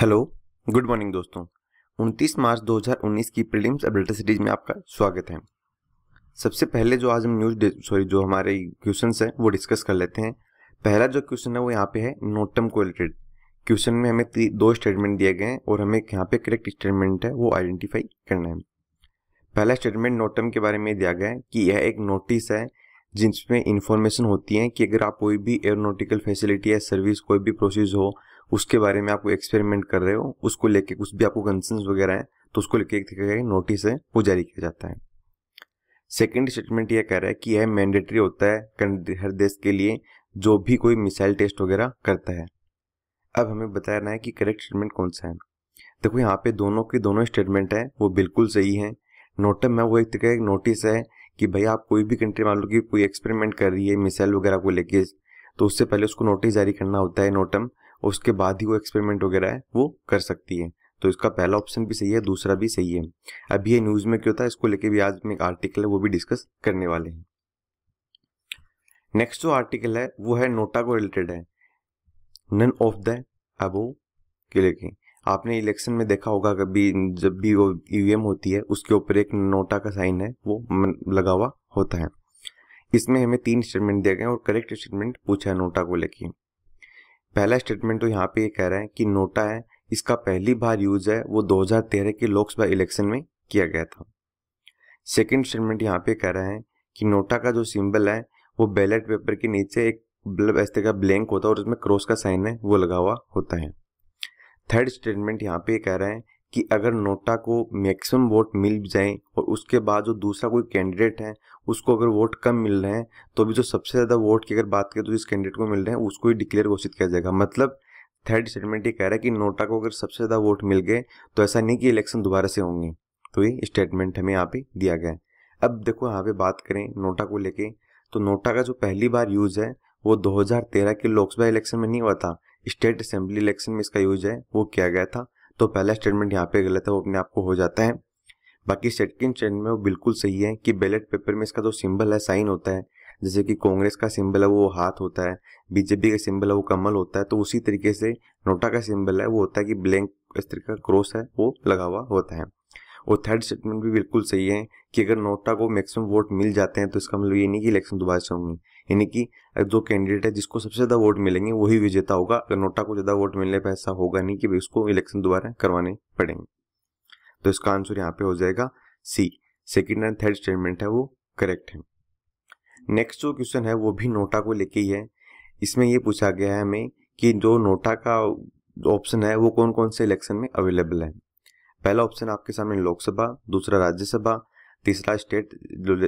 Hello, good morning दोस्तों। 29 मार्च 2019 की prelims updater series में आपका स्वागत है। सबसे पहले जो आज हम न्यूज़ सॉरी, जो हमारे क्वेश्चन है, वो डिस्कस कर लेते हैं। पहला जो क्वेश्चन है, वो यहाँ पे है, नोटम को रिलेटेड क्वेश्चन में हमें दो स्टेटमेंट दिए गए हैं और हमें यहाँ पे करेक्ट स्टेटमेंट है, वो आइडेंटिफाई करना है। पहला स्टेटमेंट नोटम के बारे में दिया गया है कि यह एक नोटिस है, जिसमें इंफॉर्मेशन होती है कि अगर आप कोई भी एयरोनोटिकल फैसिलिटी या सर्विस कोई भी प्रोसेस हो उसके बारे में आपको एक्सपेरिमेंट कर रहे हो, उसको लेके कुछ भी आपको कंसर्न वगैरह है तो उसको लेके एक तरीके का नोटिस है, वो जारी किया जाता है। सेकेंड स्टेटमेंट यह कह रहा है कि यह मैंडेटरी होता है हर देश के लिए जो भी कोई मिसाइल टेस्ट वगैरह करता है। अब हमें बताना है कि करेक्ट स्टेटमेंट कौन सा है। देखो, यहाँ पे दोनों के दोनों स्टेटमेंट है, वो बिल्कुल सही है। नोटम में वो एक तरह का नोटिस है कि भाई आप कोई भी कंट्री मान लो कि कोई एक्सपेरिमेंट कर रही है मिसाइल वगैरह को लेके तो उससे पहले उसको नोटिस जारी करना होता है नोटम उसके बाद ही वो एक्सपेरिमेंट वगैरह है, वो कर सकती है। तो इसका पहला ऑप्शन भी सही है, दूसरा भी सही है। अभी ये न्यूज़ में क्यों है इसको लेके भी आज में एक आर्टिकल है, वो भी डिस्कस करने वाले हैं। नेक्स्ट जो आर्टिकल है, वो है नोटा को रिलेटेड है। नन ऑफ़ द अबो के लेके। आपने इलेक्शन में देखा होगा कभी, जब भी वो ईवीएम होती है, उसके ऊपर एक नोटा का साइन है, वो लगा हुआ होता है। इसमें हमें तीन स्टेटमेंट दिए गए और करेक्ट स्टेटमेंट पूछा है नोटा को लेके। पहला स्टेटमेंट तो यहाँ पे ये कह रहा है कि नोटा है, इसका पहली बार यूज़ है, वो 2013 के लोकसभा इलेक्शन में किया गया था। सेकंड स्टेटमेंट यहाँ पे कह रहे है कि नोटा का जो सिंबल है, वो बैलेट पेपर के नीचे एक मतलब ऐसे का ब्लैंक होता है और उसमें क्रॉस का साइन है, वो लगा हुआ होता है। थर्ड स्टेटमेंट यहाँ पे कह रहे है कि अगर नोटा को मैक्सिमम वोट मिल जाए और उसके बाद जो दूसरा कोई कैंडिडेट है, उसको अगर वोट कम मिल रहे हैं तो भी जो सबसे ज़्यादा वोट की अगर बात करें तो जिस कैंडिडेट को मिल रहे हैं, उसको ही डिक्लेयर घोषित किया जाएगा। मतलब थर्ड स्टेटमेंट ये कह रहा है कि नोटा को अगर सबसे ज़्यादा वोट मिल गए तो ऐसा नहीं कि इलेक्शन दोबारा से होंगे। तो ये स्टेटमेंट हमें यहाँ पे दिया गया है। अब देखो यहाँ पे बात करें नोटा को लेके तो नोटा का जो पहली बार यूज़ है, वो 2013 के लोकसभा इलेक्शन में नहीं हुआ था। स्टेट असेंबली इलेक्शन में इसका यूज़ है, वो किया गया था। तो पहला स्टेटमेंट यहाँ पे गलत है, वो अपने आप को हो जाता है। बाकी सेकेंड स्टेटमेंट में वो बिल्कुल सही है कि बैलेट पेपर में इसका जो तो सिंबल है साइन होता है। जैसे कि कांग्रेस का सिंबल है, वो हाथ होता है। बीजेपी का सिंबल है, वो कमल होता है। तो उसी तरीके से नोटा का सिंबल है, वो होता है कि ब्लैंक इस तरीके का क्रॉस है, वो लगा हुआ होता है। और थर्ड स्टेटमेंट भी बिल्कुल सही है कि अगर नोटा को मैक्सिमम वोट मिल जाते हैं तो इसका मतलब ये नहीं कि इलेक्शन दोबारा से होंगे। यानी कि जो कैंडिडेट है जिसको सबसे ज़्यादा वोट मिलेंगे, वही विजेता होगा। अगर नोटा को ज़्यादा वोट मिलने पर ऐसा होगा नहीं कि उसको इलेक्शन दोबारा करवाने पड़ेंगे। तो इसका आंसर यहाँ पे हो जाएगा C second and third statement है वो करेक्ट है। नेक्स्ट जो क्वेश्चन है, वो भी नोटा को लेके ही है। इसमें ये पूछा गया है हमें कि जो नोटा का ऑप्शन है, वो कौन कौन से इलेक्शन में अवेलेबल है? पहला ऑप्शन आपके सामने लोकसभा, दूसरा राज्यसभा, तीसरा स्टेट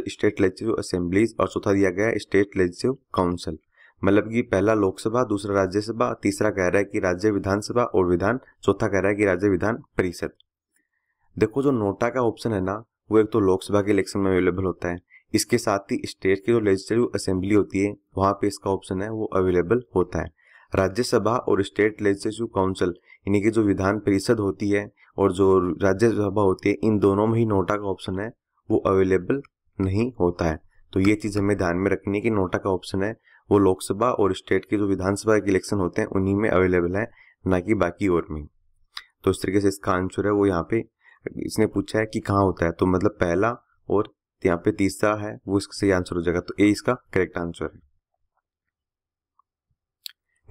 स्टेट लेजिस्लेटिव असेंबलीज और चौथा दिया गया स्टेट लेजिस्लेटिव काउंसिल। मतलब कि पहला लोकसभा, दूसरा राज्यसभा, तीसरा कह रहा है कि राज्य विधानसभा और विधान, चौथा कह रहा है कि राज्य विधान परिषद। देखो जो नोटा का ऑप्शन है ना, वो एक तो लोकसभा के इलेक्शन में अवेलेबल होता है। इसके साथ ही स्टेट की जो लेजिस्लेटिव असेंबली होती है, वहाँ पे इसका ऑप्शन है, वो अवेलेबल होता है। राज्यसभा और स्टेट लेजिस्लेटिव काउंसिल, यानी कि जो विधान परिषद होती है और जो राज्यसभा होती है, इन दोनों में ही नोटा का ऑप्शन है, वो अवेलेबल नहीं होता है। तो ये चीज़ हमें ध्यान में रखनी है कि नोटा का ऑप्शन है, वो लोकसभा और स्टेट के जो विधानसभा के इलेक्शन होते हैं, उन्हीं में अवेलेबल है, ना कि बाकी और में। तो इस तरीके से इसका आंसर है वो यहाँ पे, इसने पूछा है कि कहाँ होता है। तो मतलब पहला और यहाँ पे तीसरा है, वो इसका सही आंसर हो जाएगा। तो ए इसका करेक्ट आंसर है।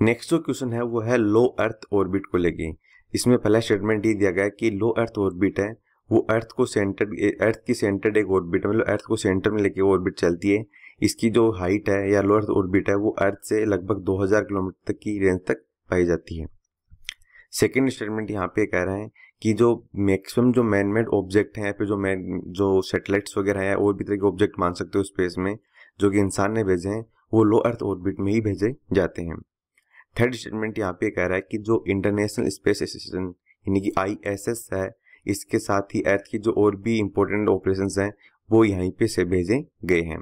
नेक्स्ट जो क्वेश्चन है, वो है लो अर्थ ऑर्बिट को लेके। इसमें पहला स्टेटमेंट ये दिया गया है कि लो अर्थ ऑर्बिट है, वो अर्थ को सेंटर अर्थ की सेंटर्ड एक ऑर्बिट मतलब अर्थ को सेंटर में लेके ऑर्बिट चलती है। इसकी जो हाइट है या लो अर्थ ऑर्बिट है, वो अर्थ से लगभग 2000 किलोमीटर तक की रेंज तक पाई जाती है। सेकेंड स्टेटमेंट यहाँ पे कह रहे हैं कि जो मैक्सिमम जो मैन मेड ऑब्जेक्ट हैं फिर जो मैन जो सेटेलाइट्स वगैरह हैं, और भी तरह के ऑब्जेक्ट मान सकते हो स्पेस में, जो कि इंसान ने भेजे हैं, वो लो अर्थ ऑर्बिट में ही भेजे जाते हैं। थर्ड स्टेटमेंट यहाँ पे कह रहा है कि जो इंटरनेशनल स्पेस स्टेशन यानी कि आईएसएस है, इसके साथ ही अर्थ की जो और भी इंपॉर्टेंट ऑपरेशन हैं, वो यहीं पे से भेजे गए हैं।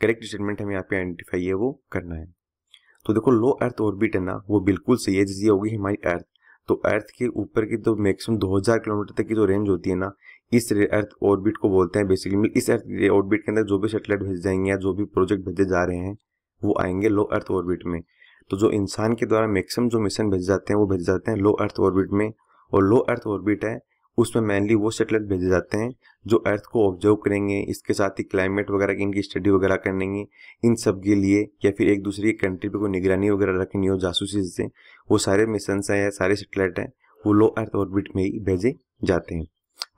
करेक्ट स्टेटमेंट हमें यहाँ पे आइडेंटिफाई है वो करना है। तो देखो लो अर्थ ऑर्बिट है ना, वो बिल्कुल सही है, जैसे होगी हमारी अर्थ तो अर्थ के ऊपर की तो मैक्सिमम 2000 किलोमीटर तक की जो रेंज होती है ना, इस अर्थ ऑर्बिट को बोलते हैं बेसिकली इस अर्थ ऑर्बिट के अंदर जो भी सेटेलाइट भेजे जाएँगे या जो भी प्रोजेक्ट भेजे जा रहे हैं, वो आएँगे लो अर्थ ऑर्बिट में। तो जो इंसान के द्वारा मैक्सिमम जो मिशन भेजे जाते हैं, वो भेजे जाते हैं लो अर्थ ऑर्बिट में और लो अर्थ ऑर्बिट है, उसमें मेनली वो सेटेलाइट भेजे जाते हैं जो अर्थ को ऑब्ज़र्व करेंगे, इसके साथ ही क्लाइमेट वगैरह की इनकी स्टडी वगैरह करेंगे, इन सब के लिए या फिर एक दूसरी कंट्री पे कोई निगरानी वगैरह रखनी हो जासूसी से, वो सारे मिशन हैं या सारे सेटेलाइट हैं, वो लो अर्थ ऑर्बिट में ही भेजे जाते हैं।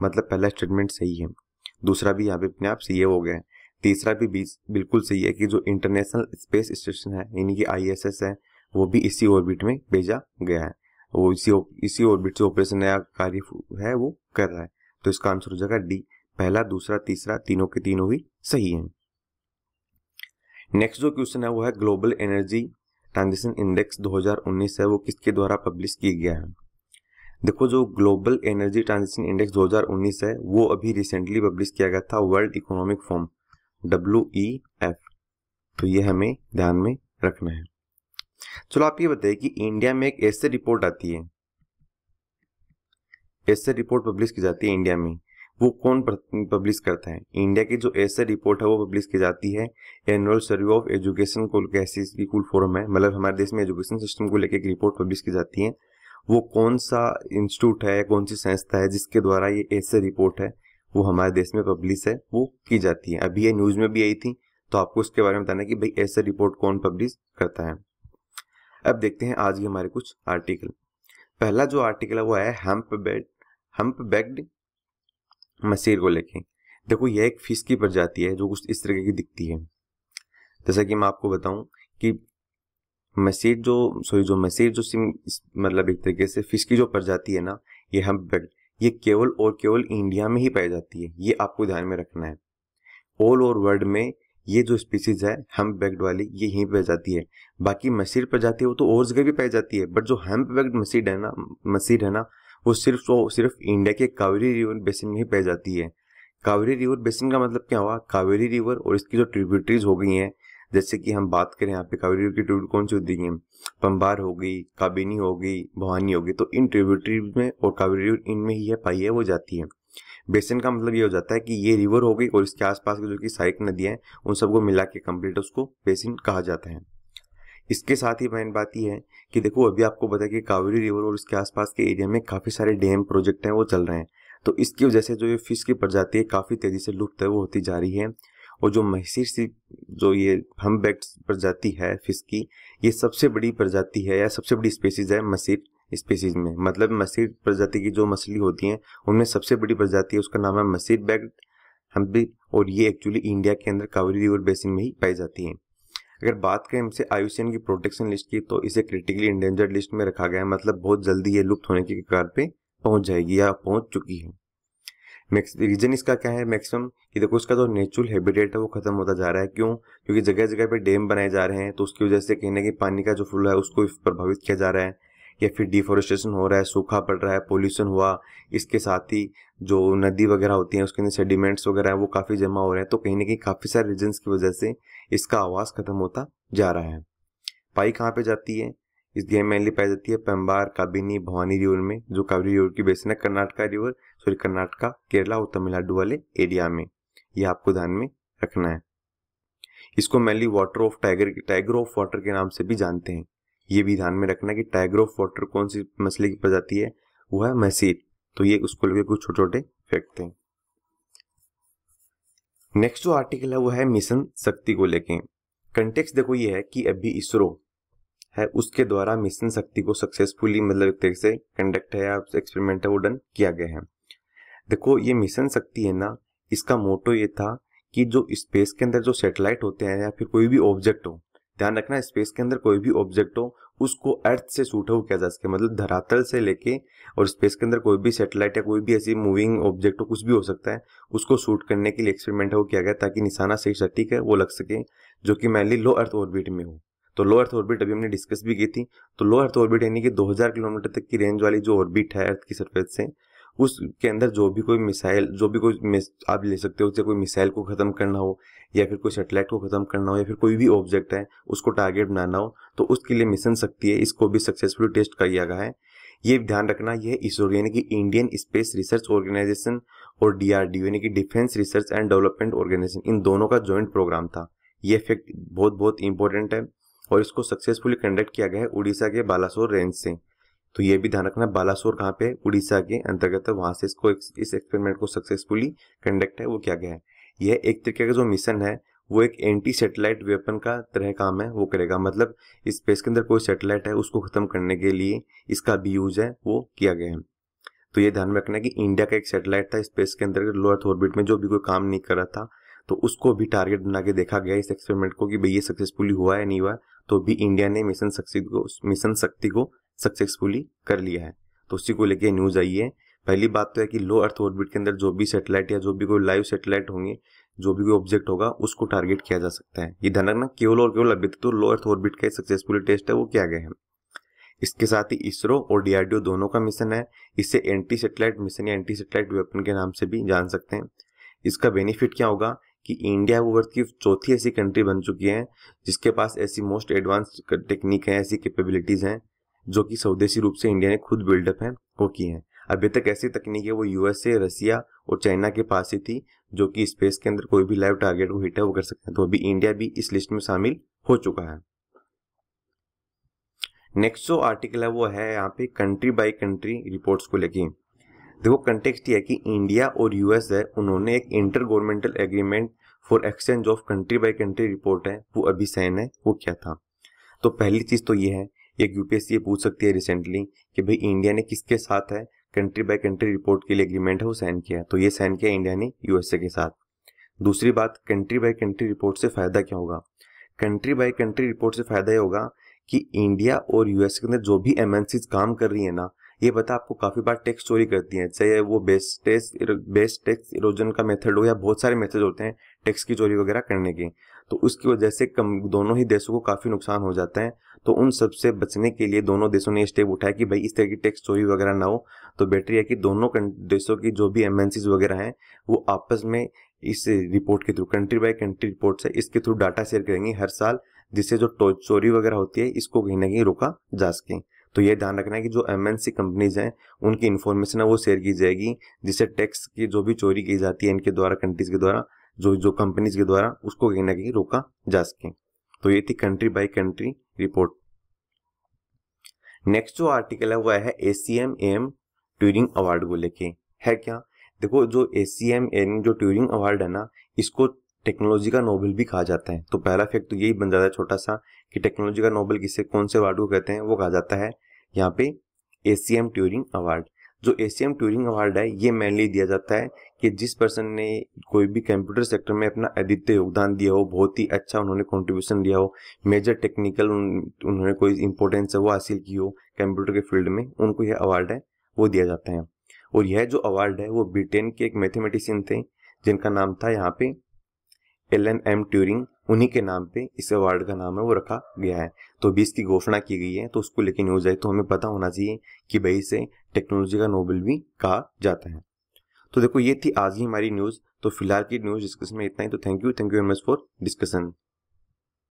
मतलब पहला स्टेटमेंट सही है। दूसरा भी यहाँ पे अपने आप सही हो गया है। तीसरा भी बीच बिल्कुल सही है कि जो इंटरनेशनल स्पेस स्टेशन है, यानी कि आई है, वो भी इसी ऑर्बिट में भेजा गया है। वो इसी इसी ऑर्बिट से ऑपरेशन नया कार्य है, वो कर रहा है। तो इसका आंसर हो जाएगा डी। पहला, दूसरा, तीसरा, तीनों के तीनों ही सही है। नेक्स्ट जो क्वेश्चन है, वो है ग्लोबल एनर्जी ट्रांजिशन इंडेक्स 2019 है, वो किसके द्वारा पब्लिश किया गया है? देखो, जो ग्लोबल एनर्जी ट्रांजिशन इंडेक्स 2019 है, वो अभी रिसेंटली पब्लिश किया गया था World Economic Forum. W E F तो ये हमें ध्यान में रखना है। चलो आप ये बताइए कि इंडिया में एक ऐसे रिपोर्ट आती है। ऐसे रिपोर्ट पब्लिश की जाती है इंडिया में। वो कौन पब्लिश करता है? इंडिया की जो ऐसे रिपोर्ट है वो पब्लिश की जाती है एनुअल सर्वे ऑफ़ एजुकेशन को की कुल फोरम है मतलब हमारे देश में एजुकेशन सिस्टम को लेकर एक रिपोर्ट पब्लिश की जाती है। वो कौन सा इंस्टीट्यूट है कौन सी संस्था है जिसके द्वारा ये ऐसे रिपोर्ट है? वो हमारे देश में पब्लिश है, वो की जाती है। अभी ये न्यूज़ में भी आई थी तो आपको उसके बारे में बताना कि भाई ऐसे रिपोर्ट कौन पब्लिश करता है। अब देखते हैं आज के हमारे कुछ आर्टिकल पहला जो आर्टिकल है, वो है हम्प बेड हम्प बैग्ड मसीर को लेके। देखो, यह एक फ़िश की प्रजाति है, जो कुछ इस तरीके की दिखती है। जैसा कि मैं आपको बताऊँ कि मसीर जो सॉरी जो मसीर जो सिम मतलब एक तरीके से फ़िश की जो प्रजाति है ना, ये हम्प बैग्ड ये केवल और केवल इंडिया में ही पाई जाती है, ये आपको ध्यान में रखना है। ऑल ओवर वर्ल्ड में ये जो स्पीसीज है हेम्प बैग्ड वाली, ये यहीं पाई जाती है। बाकी मसीर है, वो तो और जगह भी पाई जाती है बट जो हेम्प बैग्ड मसीड है ना मसीर है ना, वो सिर्फ़ वो सिर्फ़ इंडिया के कावेरी रिवर बेसिन में ही पाई जाती है। कावेरी रिवर बेसिन का मतलब क्या हुआ? कावेरी रिवर और इसकी जो ट्रिब्यूटरीज हो गई हैं जैसे कि हम बात करें यहाँ पे कावेरी की ट्रिब्यूट कौन सी होती है? पंबार हो गई काबिनी हो गई भवानी हो गई तो इन ट्रिब्यूटरीज में और कावेरी इनमें ही है पाई है वो जाती है। बेसिन का मतलब ये हो जाता है कि ये रिवर हो गई और इसके आसपास की जो कि सहायक नदियाँ हैं, उन सबको मिला के कंप्लीट उसको बेसिन कहा जाता है। इसके साथ ही मेन बात यह है कि देखो, अभी आपको पता है कि कावेरी रिवर और उसके आसपास के एरिया में काफ़ी सारे डैम प्रोजेक्ट हैं, वो चल रहे हैं। तो इसकी वजह से जो ये फ़िश की प्रजाति है, काफ़ी तेज़ी से लुप्त है, वो होती जा रही है। और जो महसीर सी, जो ये हम प्रजाति है, फ़िश की, ये सबसे बड़ी प्रजाति है या सबसे बड़ी स्पेसीज है मसीर स्पेसीज में। मतलब मसीर प्रजाति की जो मछली होती हैं, उनमें सबसे बड़ी प्रजाति है, उसका नाम है मसीर बैग हम्बी और ये एक्चुअली इंडिया के अंदर कावेरी रिवर बेसिन में ही पाई जाती है। अगर बात करें हमसे आयुषियन की प्रोटेक्शन लिस्ट की तो इसे क्रिटिकली इंडेंजर्ड लिस्ट में रखा गया है मतलब बहुत जल्दी ये लुप्त होने की कगार पे पहुँच जाएगी या पहुँच चुकी है। रीजन इसका क्या है? मैक्सिमम कि देखो इसका जो नेचुरल हैबिटेट है वो खत्म होता जा रहा है। क्यों? क्योंकि जगह जगह पे डैम बनाए जा रहे हैं तो उसकी वजह से कहीं ना कहीं पानी का जो फ्लो है उसको प्रभावित किया जा रहा है। या फिर डिफोरेस्टेशन हो रहा है, सूखा पड़ रहा है पोल्यूशन हुआ, इसके साथ ही जो नदी वगैरह होती है, उसके अंदर सेडिमेंट्स वगैरह वो काफ़ी जमा हो रहे हैं। तो कहीं ना कहीं काफ़ी सारे रीजन्स की वजह से इसका आवाज़ खत्म होता जा रहा है। पाई कहाँ पे जाती है? इस गेम मेनली पाई जाती है पेम्बार, काबिनी, भवानी रिवर में, जो कावेरी रिवर की बेसिन है, कर्नाटका रिवर। सॉरी कर्नाटका, केरला और तमिलनाडु वाले एरिया में। ये आपको ध्यान में रखना है। इसको mainly water of tiger tiger of water के नाम से भी जानते हैं। ये भी ध्यान में रखना कि टाइगर ऑफ़ वाटर कौन सी मछली की प्रजाति है? वो है मैसीर तो ये उसको लेकर कुछ छोटे छोटे फैक्ट थे नेक्स्ट जो आर्टिकल है वो है मिशन शक्ति को लेके। कंटेक्स देखो ये है कि अभी इसरो है, उसके द्वारा मिशन शक्ति को सक्सेसफुली मतलब एक तरीके से कंडक्ट है या एक्सपेरिमेंट है वो डन किया गया है। देखो, ये मिशन शक्ति है ना, इसका मोटो ये था कि जो स्पेस के अंदर जो सेटेलाइट होते हैं या फिर कोई भी ऑब्जेक्ट हो, ध्यान रखना स्पेस के अंदर कोई भी ऑब्जेक्ट हो, उसको अर्थ से सूट आउट किया जा सके मतलब धरातल से लेके और स्पेस के अंदर कोई भी सेटेलाइट या कोई भी ऐसी मूविंग ऑब्जेक्ट हो, कुछ भी हो सकता है, उसको शूट करने के लिए एक्सपेरिमेंट वो किया गया ताकि निशाना सही सटीक है, वो लग सके, जो कि मेनली लो अर्थ ऑर्बिट में हो। तो लो अर्थ ऑर्बिट अभी हमने डिस्कस भी की थी तो लो अर्थ ऑर्बिट यानी कि 2000 किलोमीटर तक की रेंज वाली जो ऑर्बिट है अर्थ की सरफेस से उसके अंदर जो भी कोई मिसाइल, जो भी कोई आप ले सकते हो कोई मिसाइल को खत्म करना हो, या फिर कोई सेटेलाइट को खत्म करना हो, या फिर कोई भी ऑब्जेक्ट है, उसको टारगेट बनाना हो तो उसके लिए मिशन शक्ति है, इसको भी सक्सेसफुली टेस्ट कर किया गया है। ये ध्यान रखना, यह इसरो यानी कि इंडियन स्पेस रिसर्च ऑर्गेनाइजेशन और डीआरडीओ यानी कि Defence Research and Development Organisation इन दोनों का ज्वाइंट प्रोग्राम था। ये फैक्ट बहुत बहुत इंपॉर्टेंट है और इसको सक्सेसफुली कंडक्ट किया गया है उड़ीसा के बालासोर रेंज से। तो ये भी ध्यान रखना, बालासोर कहाँ पे उड़ीसा के अंतर्गत है। वहाँ से इसको इस एक्सपेरिमेंट को सक्सेसफुली कंडक्ट है, वो किया गया है? यह एक तरीके का जो मिशन है, वो एक एंटी सेटेलाइट वेपन का तरह काम है, वो करेगा। मतलब स्पेस के अंदर कोई सेटेलाइट है, उसको खत्म करने के लिए इसका भी यूज़ है, वो किया गया है। तो ये ध्यान में रखना है कि इंडिया का एक सेटेलाइट था स्पेस के अंदर लो अर्थ ऑर्बिट में जो भी कोई काम नहीं कर रहा था तो उसको भी टारगेट बना के देखा गया इस एक्सपेरिमेंट को कि भाई ये सक्सेसफुली हुआ है, नहीं हुआ तो भी इंडिया ने मिशन शक्ति को मिशन शक्ति को सक्सेसफुली कर लिया है। तो उसी को लेके न्यूज़ आई है। पहली बात तो है कि लो अर्थ ऑर्बिट के अंदर जो भी सेटेलाइट या जो भी कोई लाइव सेटेलाइट होंगे, जो भी कोई ऑब्जेक्ट होगा, उसको टारगेट किया जा सकता है। ये ध्यान रखना, केवल और केवल अभी तो लो अर्थ ऑर्बिट का सक्सेसफुली टेस्ट है, वो किया गया है। इसके साथ ही इसरो और डीआरडीओ दोनों का मिशन है। इसे एंटी सेटेलाइट मिशन या एंटी सेटेलाइट वेपन के नाम से भी जान सकते हैं। इसका बेनिफिट क्या होगा कि इंडिया वो वर्ल्ड की चौथी ऐसी कंट्री बन चुकी है, जिसके पास ऐसी मोस्ट एडवांस टेक्निक है, ऐसी कैपेबिलिटीज हैं। जो कि स्वदेशी रूप से इंडिया ने खुद बिल्डअप है, वो की है। अभी तक ऐसी तकनीक है, वो यूएसए रसिया और चाइना के पास ही थी, जो कि स्पेस के अंदर कोई भी लाइव टारगेट को हिट है, वो कर सकते हैं। तो अभी इंडिया भी इस लिस्ट में शामिल हो चुका है। नेक्स्ट जो आर्टिकल है, वो है यहाँ पे कंट्री बाय कंट्री रिपोर्ट्स को लेके। देखो कंटेक्स्ट ये है कि इंडिया और यूएस है, उन्होंने एक inter governmental agreement for exchange of country by country report है, वो अभी साइन है, वो क्या था? तो पहली चीज़ तो ये है एक यूपीएससी ये पूछ सकती है रिसेंटली कि भाई इंडिया ने किसके साथ है? कंट्री बाय कंट्री रिपोर्ट के लिए एग्रीमेंट है, वो साइन किया तो ये साइन किया इंडिया ने यूएसए के साथ। दूसरी बात कंट्री बाय कंट्री रिपोर्ट से फ़ायदा क्या होगा? कंट्री बाय कंट्री रिपोर्ट से फ़ायदा ये होगा कि इंडिया और यूएस के अंदर जो भी एमएनसीज काम कर रही है ना, ये बता आपको काफ़ी बार टैक्स चोरी करती हैं। चाहे वो best tax best tax erosion का मेथड हो या बहुत सारे मेथड होते हैं टैक्स की चोरी वगैरह करने के तो उसकी वजह से कम, दोनों ही देशों को काफ़ी नुकसान हो जाता है। तो उन सबसे बचने के लिए दोनों देशों ने स्टेप उठाया कि भाई इस तरह की टैक्स चोरी वगैरह ना हो तो बेटर है कि दोनों देशों की जो भी एमएनसीज वगैरह हैं, वो आपस में इस रिपोर्ट के through country by country report है, इसके थ्रू डाटा शेयर करेंगे। हर साल जिससे जो चोरी वगैरह होती है, इसको कहीं ना कहीं रोका जा सके। तो ये ध्यान रखना है कि जो एमएनसी कंपनीज़ हैं, उनकी इन्फॉर्मेशन है, वो शेयर की जाएगी, जिससे टैक्स की जो भी चोरी की जाती है, इनके द्वारा कंट्रीज़ के द्वारा, जो जो कंपनीज़ के द्वारा, उसको कहीं ना कहीं रोका जा सके। तो ये थी country by country report next जो आर्टिकल है, वो है A C M M Turing award को लेके। है क्या? देखो, जो ए सी एम एम जो ट्यूरिंग अवार्ड है ना, इसको टेक्नोलॉजी का नोबल भी कहा जाता है। तो पहला फैक्ट तो यही बन जाता है छोटा सा कि टेक्नोलॉजी का नोबल किसे, कौन से अवार्ड को कहते हैं, वो कहा जाता है यहाँ पे एसीएम ट्यूरिंग अवार्ड जो एसीएम ट्यूरिंग अवार्ड है, ये मेनली दिया जाता है कि जिस पर्सन ने कोई भी कंप्यूटर सेक्टर में अपना अद्वितीय योगदान दिया हो, बहुत ही अच्छा उन्होंने कंट्रीब्यूशन दिया हो मेजर टेक्निकल उन्होंने कोई इंपॉर्टेंस है, वो हासिल की हो कंप्यूटर के फ़ील्ड में, उनको यह अवार्ड है, वो दिया जाता है। और यह जो अवार्ड है, वो ब्रिटेन के एक मैथमेटिशियन थे, जिनका नाम था यहाँ पे एल एन एम ट्यूरिंग, उन्हीं के नाम पे इस अवार्ड का नाम है, वो रखा गया है। तो अभी इसकी घोषणा की गई है तो उसको लेकर न्यूज़ आई तो हमें पता होना चाहिए कि भाई इसे टेक्नोलॉजी का नोबल भी कहा जाता है। तो देखो, ये थी आज ही हमारी न्यूज़ तो फ़िलहाल की न्यूज़ डिस्कशन में इतना ही। तो thank you thank you very much for discussion